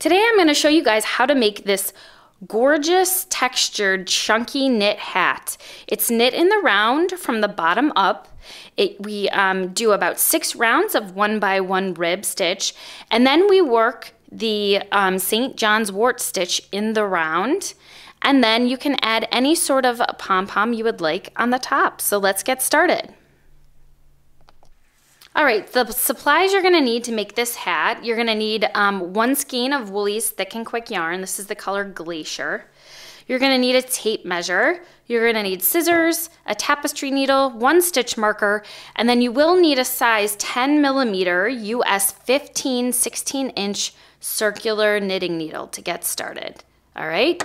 Today I'm going to show you guys how to make this gorgeous textured chunky knit hat. It's knit in the round from the bottom up. It, we um, do about six rounds of one by one rib stitch and then we work the um, St. John's wort stitch in the round and then you can add any sort of pom-pom you would like on the top. So let's get started. All right, the supplies you're gonna need to make this hat, you're gonna need um, one skein of Wool-Ease Thick and Quick yarn. This is the color Glacier. You're gonna need a tape measure. You're gonna need scissors, a tapestry needle, one stitch marker, and then you will need a size 10 millimeter US 15, 16 inch circular knitting needle to get started. All right.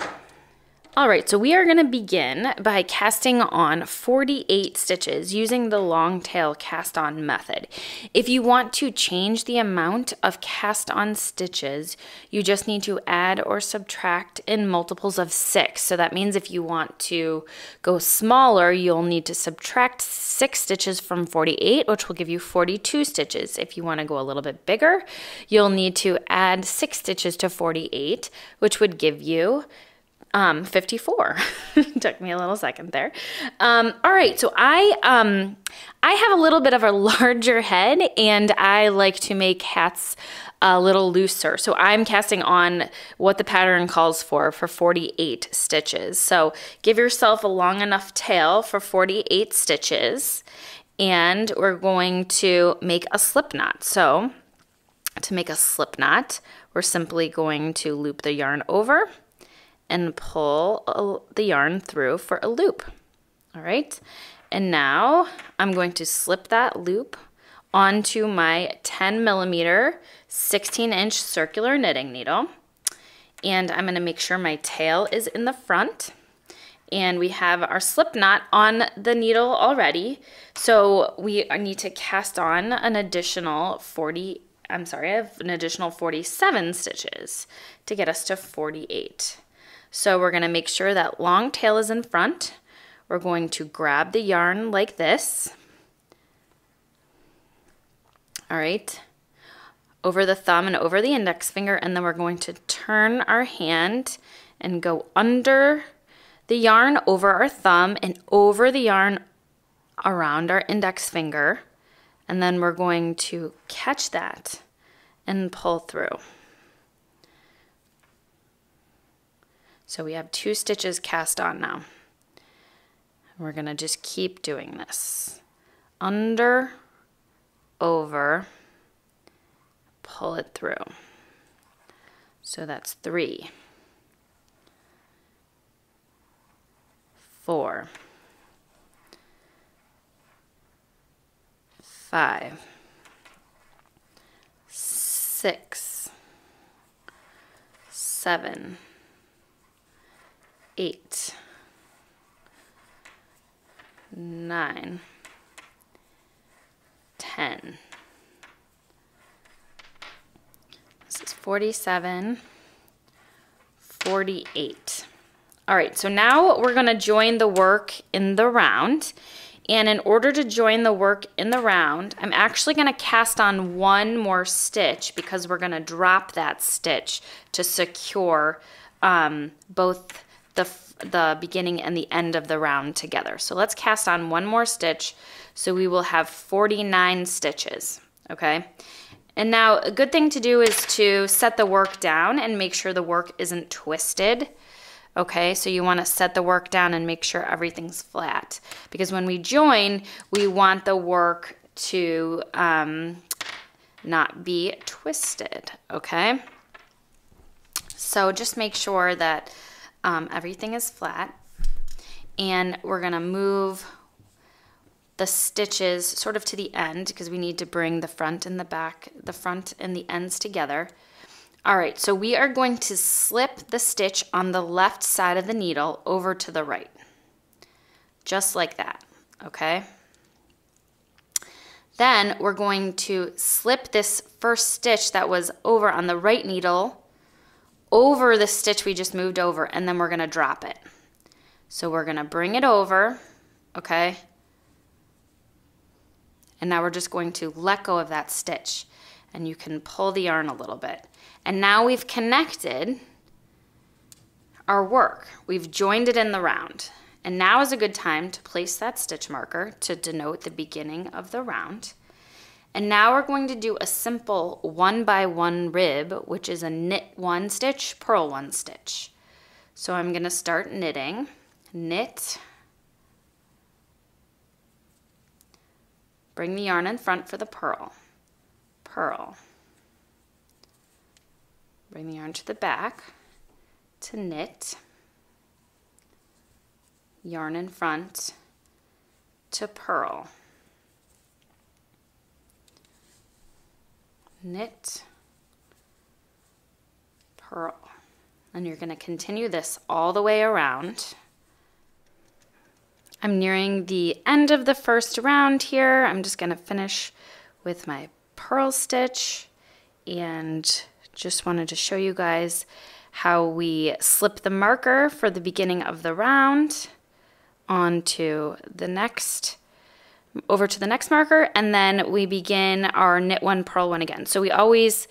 All right, so we are going to begin by casting on 48 stitches using the long tail cast on method. If you want to change the amount of cast on stitches, you just need to add or subtract in multiples of six. So that means if you want to go smaller, you'll need to subtract six stitches from 48, which will give you 42 stitches. If you want to go a little bit bigger, you'll need to add six stitches to 48, which would give you um, 54. Took me a little second there. Um, all right, so I um, I have a little bit of a larger head, and I like to make hats a little looser. So I'm casting on what the pattern calls for for 48 stitches. So give yourself a long enough tail for 48 stitches, and we're going to make a slip knot. So to make a slip knot, we're simply going to loop the yarn over and pull the yarn through for a loop. All right, and now I'm going to slip that loop onto my 10 millimeter, 16 inch circular knitting needle. And I'm gonna make sure my tail is in the front. And we have our slip knot on the needle already. So we need to cast on an additional 40, I'm sorry, I have an additional 47 stitches to get us to 48. So we're gonna make sure that long tail is in front. We're going to grab the yarn like this. All right, over the thumb and over the index finger, and then we're going to turn our hand and go under the yarn over our thumb and over the yarn around our index finger. And then we're going to catch that and pull through. So we have two stitches cast on now. We're going to just keep doing this. Under, over, pull it through. So that's three, four, five, six, seven, eight, nine, ten. This is 47, 48. All right, so now we're gonna join the work in the round. And in order to join the work in the round, I'm actually gonna cast on one more stitch because we're gonna drop that stitch to secure um, both the, the beginning and the end of the round together. So let's cast on one more stitch. So we will have 49 stitches, okay? And now a good thing to do is to set the work down and make sure the work isn't twisted. Okay, so you want to set the work down and make sure everything's flat. Because when we join, we want the work to um, not be twisted, okay? So just make sure that um, everything is flat. And we're gonna move the stitches sort of to the end because we need to bring the front and the back, the front and the ends together. All right, so we are going to slip the stitch on the left side of the needle over to the right. Just like that, okay? Then we're going to slip this first stitch that was over on the right needle over the stitch we just moved over and then we're gonna drop it. So we're gonna bring it over, okay? And now we're just going to let go of that stitch. and you can pull the yarn a little bit. And now we've connected our work. We've joined it in the round. And now is a good time to place that stitch marker to denote the beginning of the round. And now we're going to do a simple one by one rib, which is a knit one stitch, purl one stitch. So I'm gonna start knitting, knit, bring the yarn in front for the purl, purl, bring the yarn to the back to knit, yarn in front to purl. Knit, purl. And you're going to continue this all the way around. I'm nearing the end of the first round here. I'm just going to finish with my purl stitch and just wanted to show you guys how we slip the marker for the beginning of the round onto the next over to the next marker and then we begin our knit one purl one again. So we always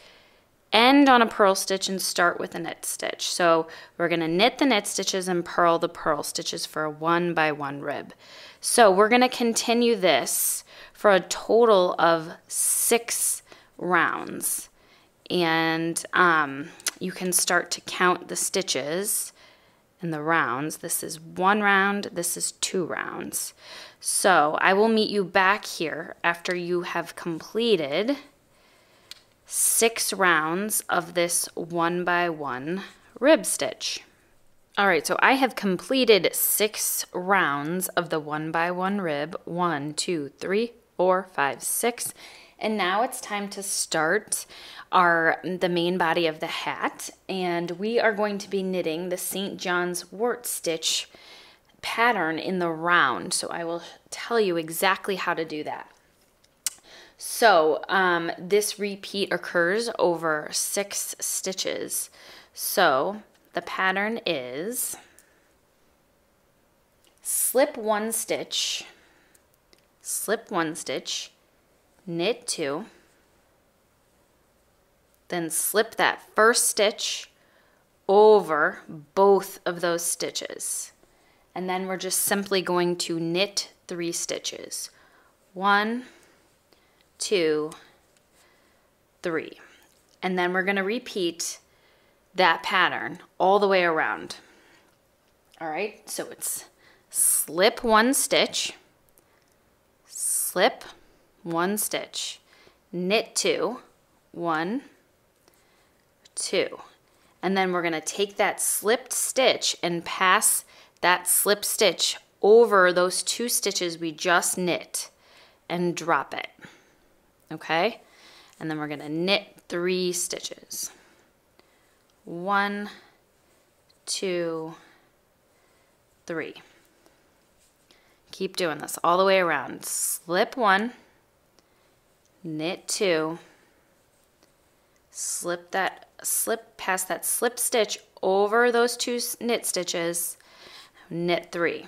end on a purl stitch and start with a knit stitch. So we're going to knit the knit stitches and purl the purl stitches for a one by one rib. So we're going to continue this for a total of six rounds. And um, you can start to count the stitches in the rounds. This is one round, this is two rounds. So I will meet you back here after you have completed six rounds of this one by one rib stitch. All right, so I have completed six rounds of the one by one rib. One, two, three, four, five, six. And now it's time to start our the main body of the hat and we are going to be knitting the St. John's wort stitch pattern in the round. So I will tell you exactly how to do that. So um, this repeat occurs over six stitches. So the pattern is slip one stitch, slip one stitch, knit two, then slip that first stitch over both of those stitches. And then we're just simply going to knit three stitches. One, two, three. And then we're going to repeat that pattern all the way around. All right, so it's slip one stitch, slip one stitch, knit two, one, two. And then we're gonna take that slipped stitch and pass that slip stitch over those two stitches we just knit and drop it, okay? And then we're gonna knit three stitches. One, two, three. Keep doing this all the way around. Slip one, knit two, slip that slip past that slip stitch over those two knit stitches. Knit three.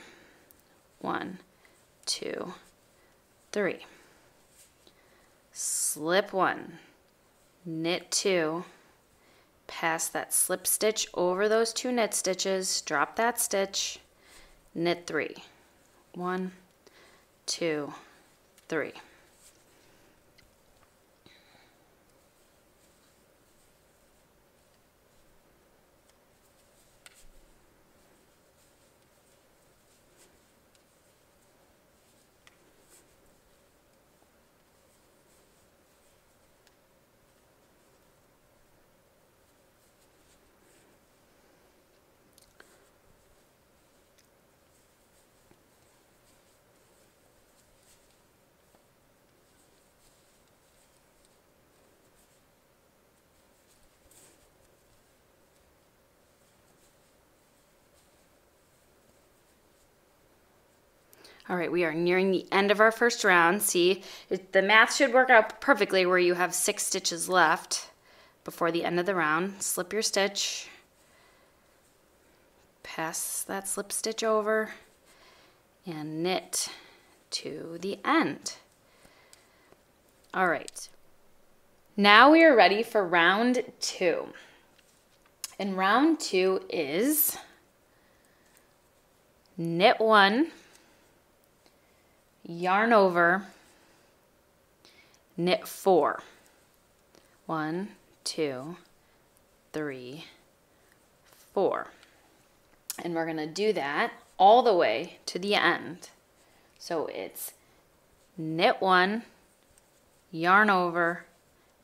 One two three. Slip one. Knit two. Pass that slip stitch over those two knit stitches. Drop that stitch. Knit three. One two three All right, we are nearing the end of our first round. See, the math should work out perfectly where you have six stitches left before the end of the round. Slip your stitch, pass that slip stitch over, and knit to the end. All right, Now we are ready for round two. And round two is knit one, yarn over, knit four. One, two, three, four. And we're going to do that all the way to the end. So it's knit one, yarn over,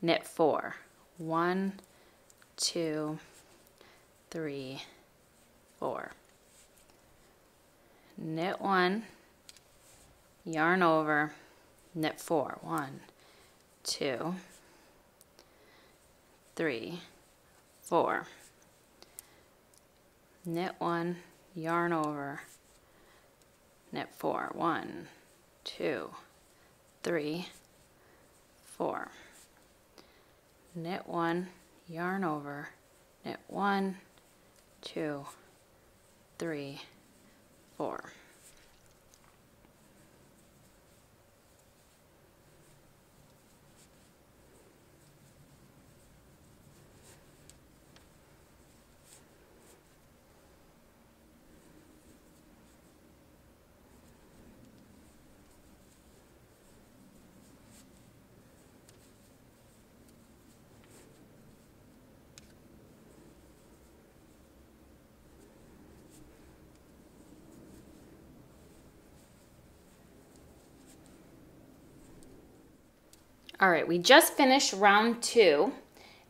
knit four. One, two, three, four. Knit one, yarn over, knit four. One, two, three, four. Knit one, yarn over, knit four. One, two, three, four. Knit one, yarn over, knit one, two, three, four. All right, we just finished round two.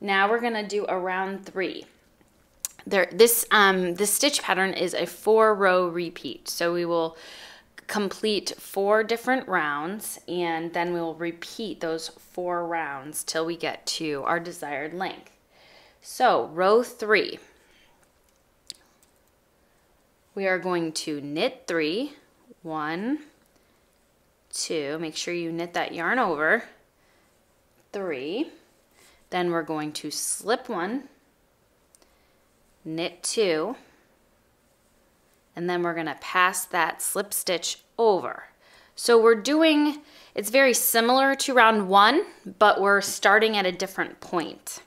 Now we're gonna do a round three. There, this, um, this stitch pattern is a four row repeat. So we will complete four different rounds and then we will repeat those four rounds till we get to our desired length. So row three, we are going to knit three, one, two, make sure you knit that yarn over, three. Then we're going to slip one, knit two, and then we're gonna pass that slip stitch over. So we're doing, it's very similar to round one, but we're starting at a different point,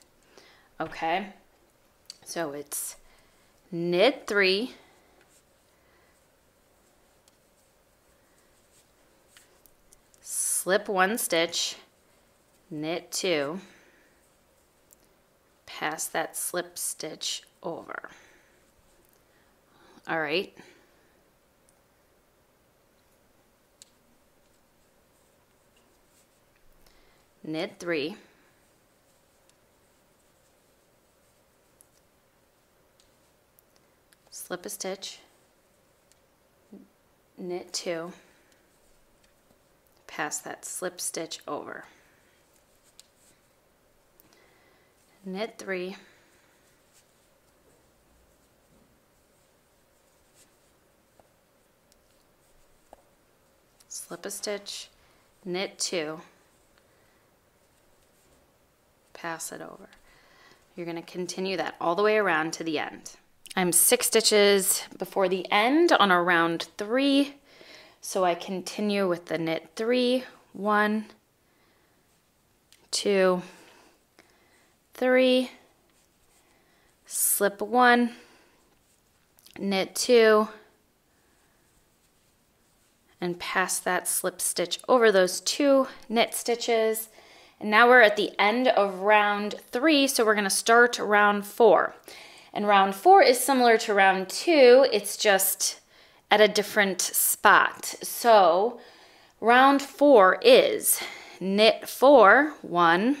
okay? So it's knit three, slip one stitch, knit two, pass that slip stitch over. All right. Knit three. Slip a stitch, knit two, pass that slip stitch over. Knit three, slip a stitch, knit two, pass it over. You're going to continue that all the way around to the end. I'm six stitches before the end on a round three, so I continue with the knit three, one, two, three, slip one, knit two, and pass that slip stitch over those two knit stitches. And now we're at the end of round three, so we're gonna start round four. And round four is similar to round two, it's just at a different spot. So round four is knit four, one,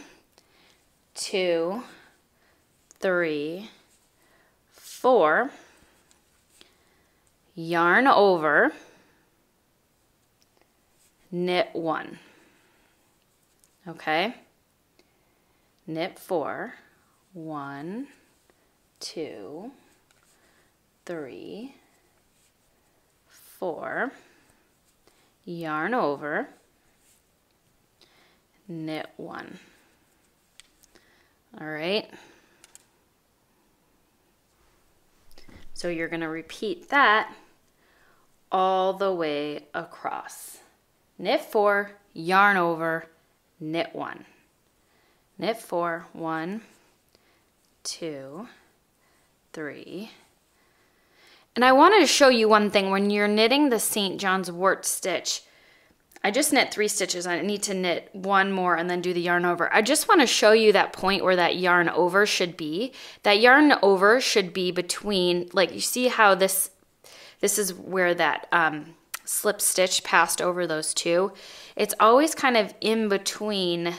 two, three, four, yarn over, knit one. Okay? Knit four, one, two, three, four, yarn over, knit one. All right. So you're going to repeat that all the way across. Knit four, yarn over, knit one. knit four, one, two, three. And I wanted to show you one thing when you're knitting the St. John's wort stitch. I just knit three stitches. I need to knit one more and then do the yarn over. I just want to show you that point where that yarn over should be. That yarn over should be between, like you see how this, this is where that um, slip stitch passed over those two. It's always kind of in between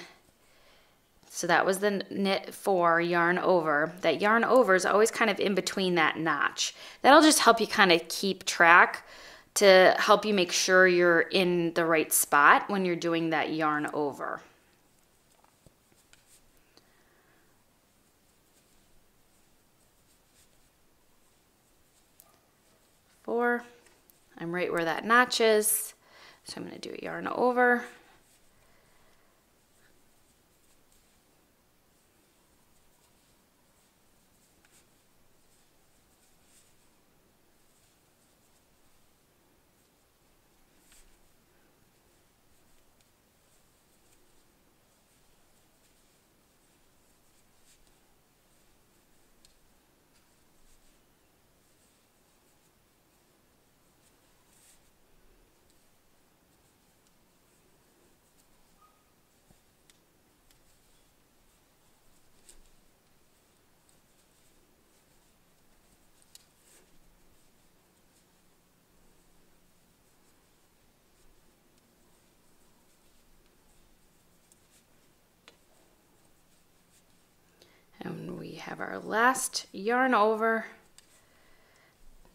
so that was the knit four yarn over. That yarn over is always kind of in between that notch. That'll just help you kind of keep track to help you make sure you're in the right spot when you're doing that yarn over. Four, I'm right where that notch is. So I'm gonna do a yarn over. And we have our last yarn over,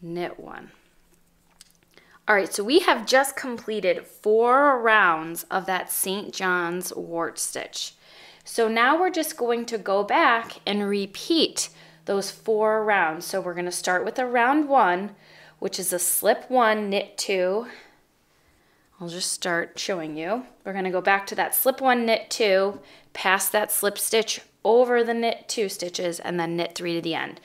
knit one. All right, so we have just completed four rounds of that St. John's wort stitch. So now we're just going to go back and repeat those four rounds. So we're gonna start with a round one, which is a slip one, knit two. I'll just start showing you. We're gonna go back to that slip one, knit two, pass that slip stitch over the knit two stitches and then knit three to the end.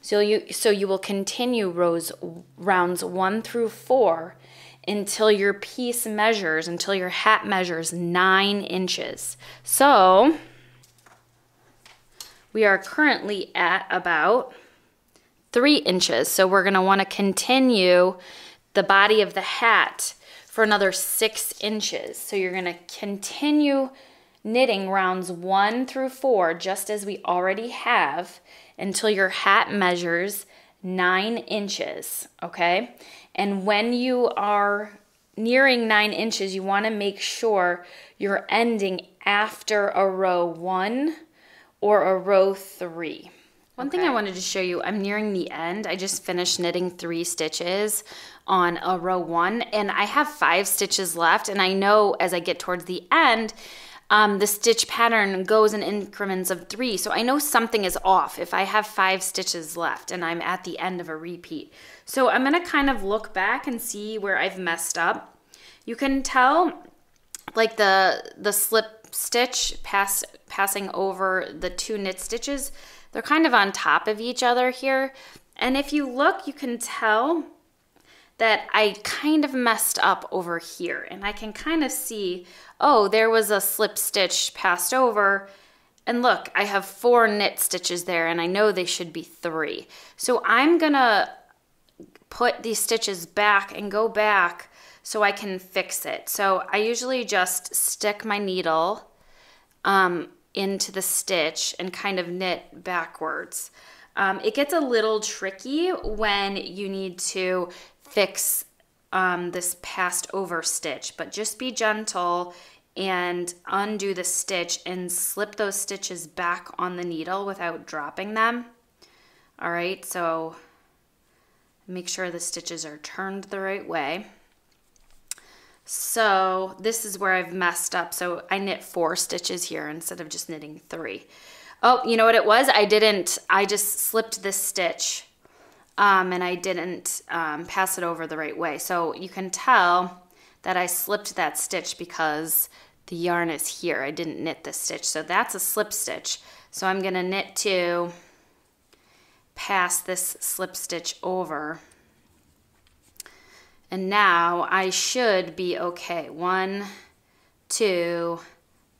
So you, so you will continue rows, rounds one through four until your piece measures, until your hat measures nine inches. So we are currently at about three inches. So we're gonna wanna continue the body of the hat for another six inches. So you're gonna continue knitting rounds one through four, just as we already have, until your hat measures nine inches, okay? And when you are nearing nine inches, you wanna make sure you're ending after a row one or a row three. One okay. thing I wanted to show you, I'm nearing the end. I just finished knitting three stitches on a row one and I have five stitches left. And I know as I get towards the end, um, the stitch pattern goes in increments of three. So I know something is off if I have five stitches left and I'm at the end of a repeat. So I'm gonna kind of look back and see where I've messed up. You can tell like the, the slip stitch pass, passing over the two knit stitches, they're kind of on top of each other here. And if you look, you can tell that I kind of messed up over here. And I can kind of see, oh, there was a slip stitch passed over. And look, I have four knit stitches there and I know they should be three. So I'm gonna put these stitches back and go back so I can fix it. So I usually just stick my needle um, into the stitch and kind of knit backwards. Um, it gets a little tricky when you need to fix um, this passed over stitch, but just be gentle and undo the stitch and slip those stitches back on the needle without dropping them. All right, so make sure the stitches are turned the right way. So this is where I've messed up. So I knit four stitches here instead of just knitting three. Oh, you know what it was? I didn't, I just slipped this stitch um, and I didn't um, pass it over the right way. So you can tell that I slipped that stitch because the yarn is here. I didn't knit this stitch. So that's a slip stitch. So I'm gonna knit two, pass this slip stitch over. And now I should be okay. One, two,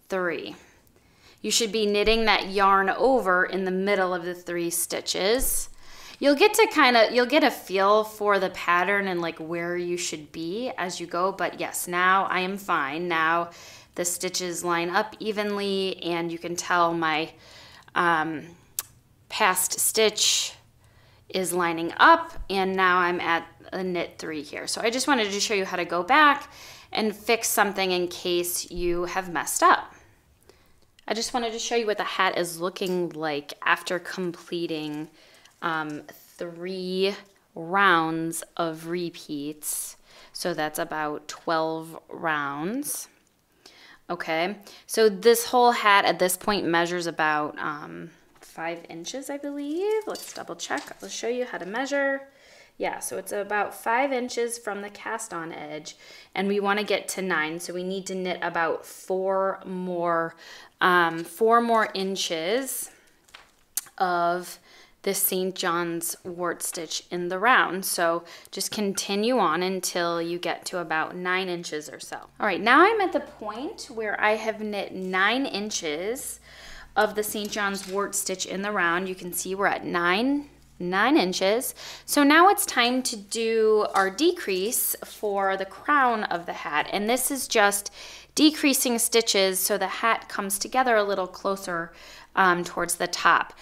three. you should be knitting that yarn over in the middle of the three stitches. You'll get to kind of, you'll get a feel for the pattern and like where you should be as you go. But yes, now I am fine. Now the stitches line up evenly and you can tell my um, passed stitch is lining up and now I'm at a knit three here. So I just wanted to show you how to go back and fix something in case you have messed up. I just wanted to show you what the hat is looking like after completing um, three rounds of repeats. So that's about 12 rounds. Okay, so this whole hat at this point measures about um, five inches, I believe. Let's double check. I'll show you how to measure. Yeah, so it's about five inches from the cast on edge and we wanna get to nine. So we need to knit about four more, um, four more inches of the St. John's wort stitch in the round. So just continue on until you get to about nine inches or so. All right, now I'm at the point where I have knit nine inches of the St. John's wort stitch in the round. You can see we're at nine nine inches. So now it's time to do our decrease for the crown of the hat. And this is just decreasing stitches so the hat comes together a little closer um, towards the top.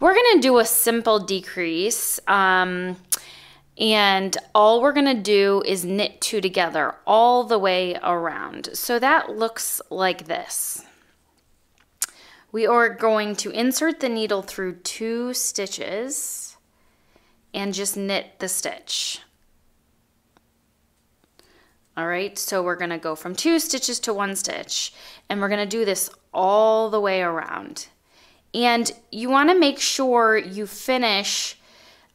We're gonna do a simple decrease. Um, and all we're gonna do is knit two together all the way around. So that looks like this. We are going to insert the needle through two stitches and just knit the stitch. All right, so we're gonna go from two stitches to one stitch and we're gonna do this all the way around. And you wanna make sure you finish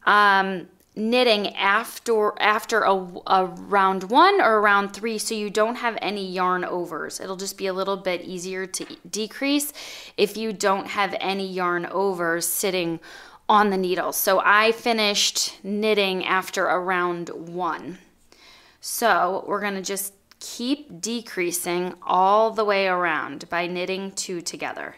um, knitting after after a, a, round one or round three so you don't have any yarn overs. It'll just be a little bit easier to decrease if you don't have any yarn overs sitting on the needle. So I finished knitting after a round one. So we're gonna just keep decreasing all the way around by knitting two together.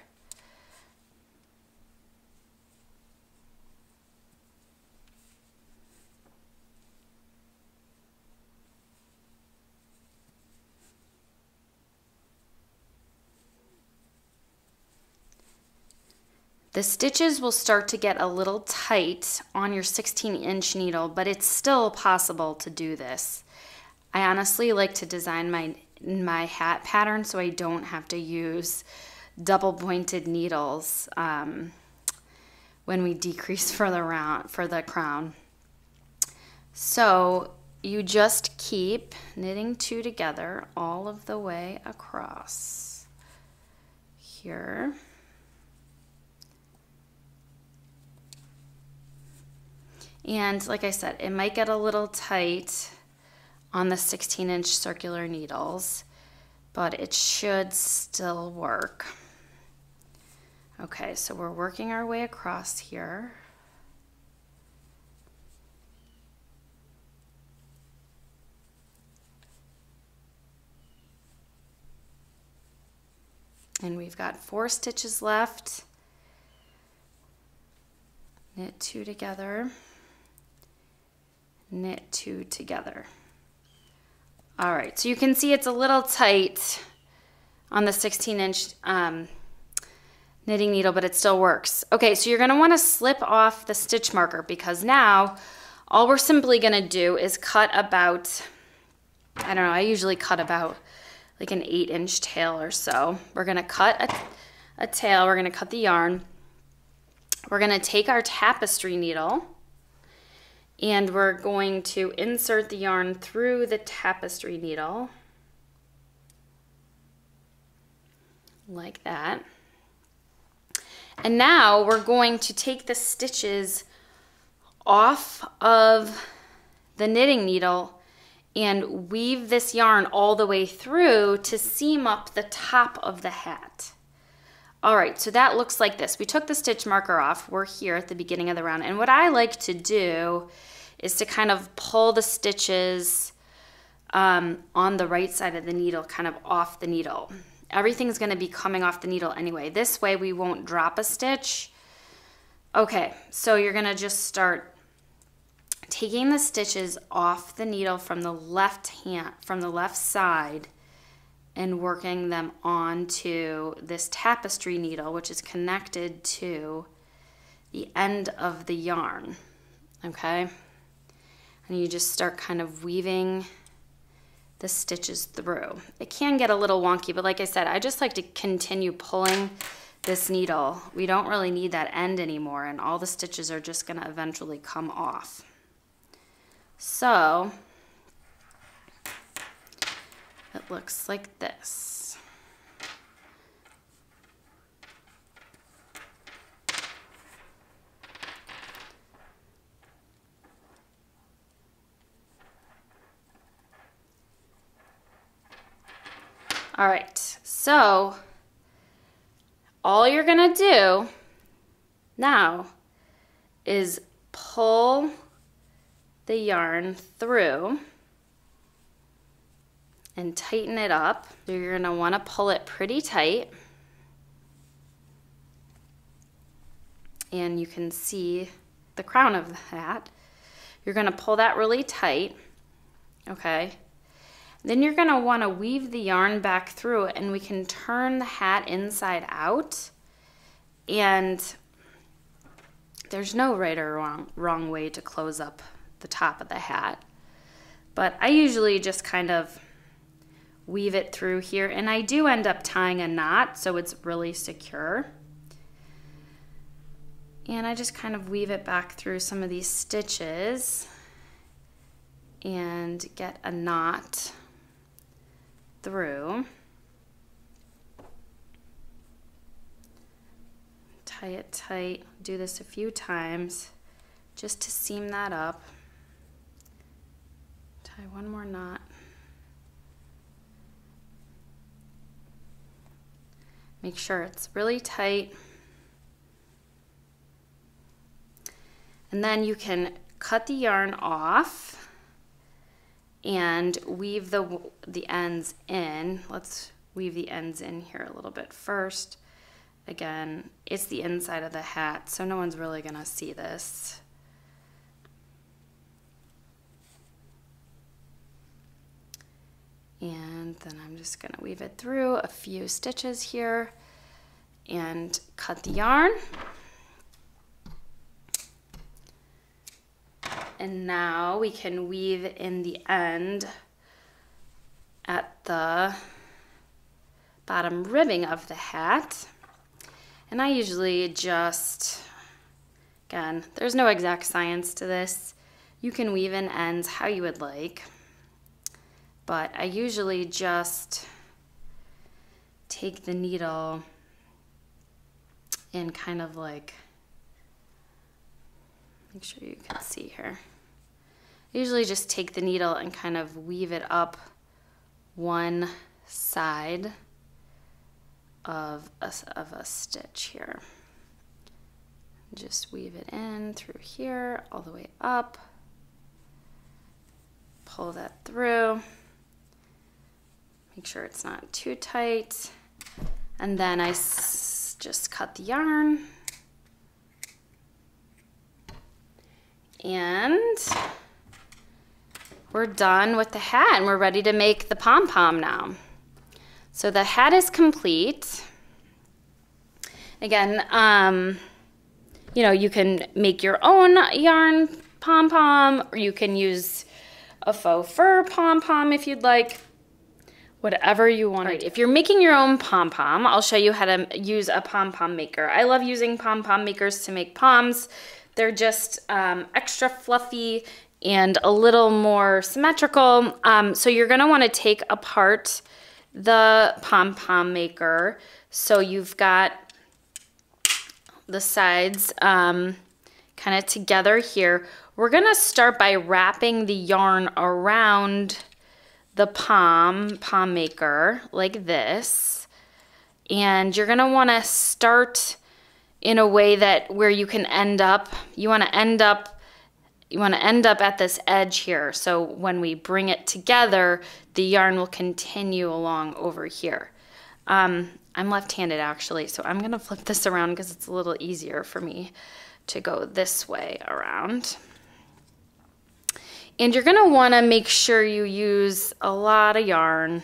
The stitches will start to get a little tight on your 16 inch needle, but it's still possible to do this. I honestly like to design my, my hat pattern so I don't have to use double pointed needles um, when we decrease for the round for the crown. So you just keep knitting two together all of the way across here. And like I said, it might get a little tight on the 16 inch circular needles, but it should still work. Okay, so we're working our way across here. And we've got four stitches left. Knit two together knit two together. All right, so you can see it's a little tight on the 16 inch um, knitting needle, but it still works. Okay, so you're gonna wanna slip off the stitch marker because now all we're simply gonna do is cut about, I don't know, I usually cut about like an eight inch tail or so. We're gonna cut a, a tail, we're gonna cut the yarn. We're gonna take our tapestry needle and we're going to insert the yarn through the tapestry needle like that. And now we're going to take the stitches off of the knitting needle and weave this yarn all the way through to seam up the top of the hat. All right, so that looks like this. We took the stitch marker off. We're here at the beginning of the round. And what I like to do is to kind of pull the stitches um, on the right side of the needle, kind of off the needle. everything's gonna be coming off the needle anyway. This way we won't drop a stitch. Okay, so you're gonna just start taking the stitches off the needle from the left hand, from the left side and working them onto this tapestry needle, which is connected to the end of the yarn, okay? And you just start kind of weaving the stitches through. It can get a little wonky, but like I said, I just like to continue pulling this needle. We don't really need that end anymore, and all the stitches are just gonna eventually come off. So, it looks like this. All right, so all you're gonna do now is pull the yarn through and tighten it up. So you're gonna wanna pull it pretty tight. And you can see the crown of the hat. You're gonna pull that really tight, okay? Then you're gonna wanna weave the yarn back through and we can turn the hat inside out and there's no right or wrong, wrong way to close up the top of the hat. But I usually just kind of weave it through here and I do end up tying a knot so it's really secure. And I just kind of weave it back through some of these stitches and get a knot through. Tie it tight, do this a few times just to seam that up. Tie one more knot. Make sure it's really tight. And then you can cut the yarn off and weave the, the ends in. Let's weave the ends in here a little bit first. Again, it's the inside of the hat, so no one's really gonna see this. And then I'm just gonna weave it through a few stitches here and cut the yarn. And now we can weave in the end at the bottom ribbing of the hat. And I usually just, again, there's no exact science to this. You can weave in ends how you would like but I usually just take the needle and kind of like, make sure you can see here. I usually just take the needle and kind of weave it up one side of a, of a stitch here. Just weave it in through here, all the way up. Pull that through. Make sure it's not too tight. And then I just cut the yarn. And we're done with the hat and we're ready to make the pom-pom now. So the hat is complete. Again, um, you know, you can make your own yarn pom-pom or you can use a faux fur pom-pom if you'd like whatever you want right. If you're making your own pom-pom, I'll show you how to use a pom-pom maker. I love using pom-pom makers to make poms. They're just um, extra fluffy and a little more symmetrical. Um, so you're gonna wanna take apart the pom-pom maker. So you've got the sides um, kind of together here. We're gonna start by wrapping the yarn around the pom, pom maker, like this. And you're gonna wanna start in a way that where you can end up, you wanna end up, you wanna end up at this edge here. So when we bring it together, the yarn will continue along over here. Um, I'm left-handed actually, so I'm gonna flip this around because it's a little easier for me to go this way around. And you're gonna wanna make sure you use a lot of yarn,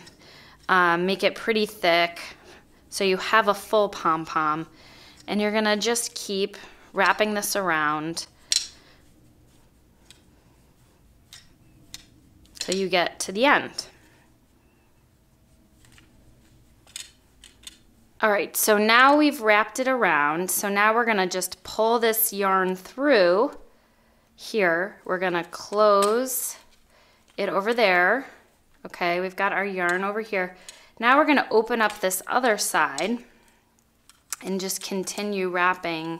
um, make it pretty thick so you have a full pom-pom. And you're gonna just keep wrapping this around till you get to the end. All right, so now we've wrapped it around. So now we're gonna just pull this yarn through here. We're gonna close it over there. Okay, we've got our yarn over here. Now we're gonna open up this other side and just continue wrapping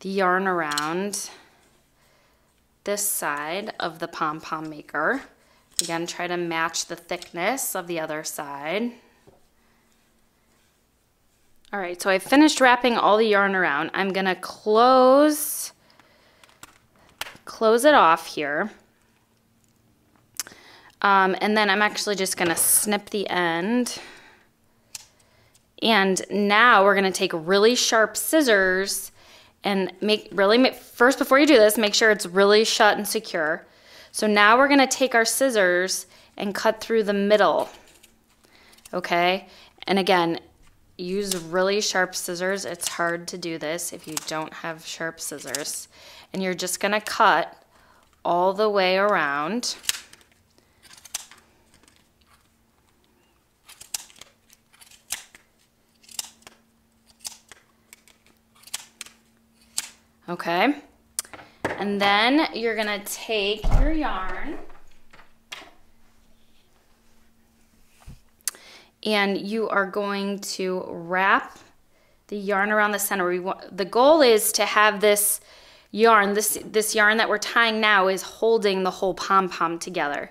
the yarn around this side of the pom-pom maker. Again, try to match the thickness of the other side. All right, so I finished wrapping all the yarn around. I'm gonna close, close it off here. Um, and then I'm actually just gonna snip the end. And now we're gonna take really sharp scissors and make really make, first before you do this, make sure it's really shut and secure. So now we're gonna take our scissors and cut through the middle, okay? And again, use really sharp scissors. It's hard to do this if you don't have sharp scissors. And you're just gonna cut all the way around. Okay, and then you're gonna take your yarn and you are going to wrap the yarn around the center. We want, the goal is to have this yarn, this, this yarn that we're tying now is holding the whole pom-pom together.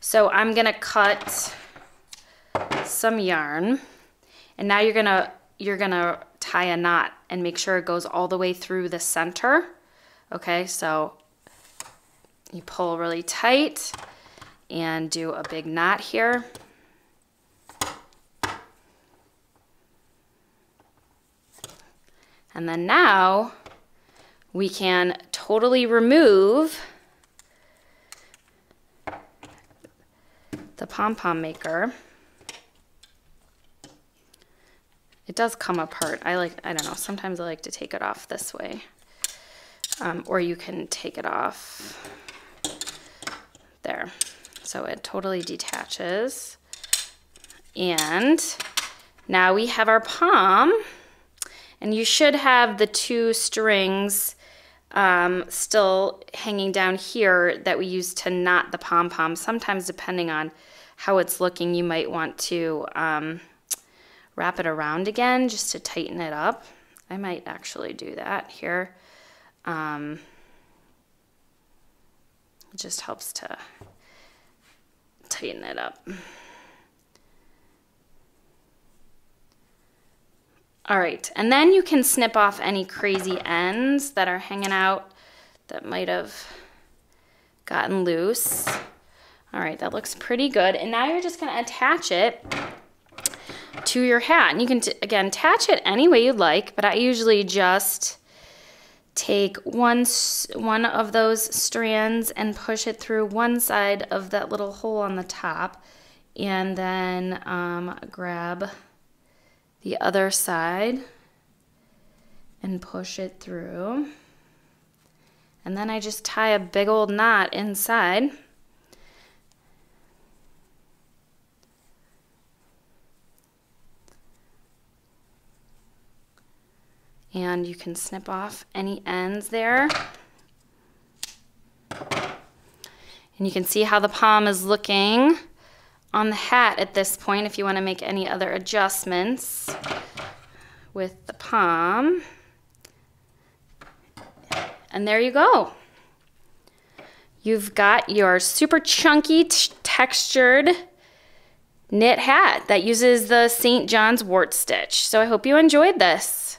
So I'm gonna cut some yarn and now you're gonna, you're gonna tie a knot and make sure it goes all the way through the center. Okay, so you pull really tight and do a big knot here. And then now we can totally remove the pom-pom maker. It does come apart. I like, I don't know, sometimes I like to take it off this way. Um, or you can take it off there. So it totally detaches. And now we have our pom. And you should have the two strings um, still hanging down here that we use to knot the pom-pom. Sometimes depending on how it's looking, you might want to um, wrap it around again just to tighten it up. I might actually do that here. Um, it just helps to tighten it up. All right, and then you can snip off any crazy ends that are hanging out that might have gotten loose. All right, that looks pretty good. And now you're just gonna attach it to your hat. And you can, again, attach it any way you'd like, but I usually just take one, one of those strands and push it through one side of that little hole on the top and then um, grab the other side and push it through. And then I just tie a big old knot inside. And you can snip off any ends there. And you can see how the pom is looking on the hat at this point if you want to make any other adjustments with the pom. And there you go. You've got your super chunky textured knit hat that uses the St. John's Wort stitch. So I hope you enjoyed this.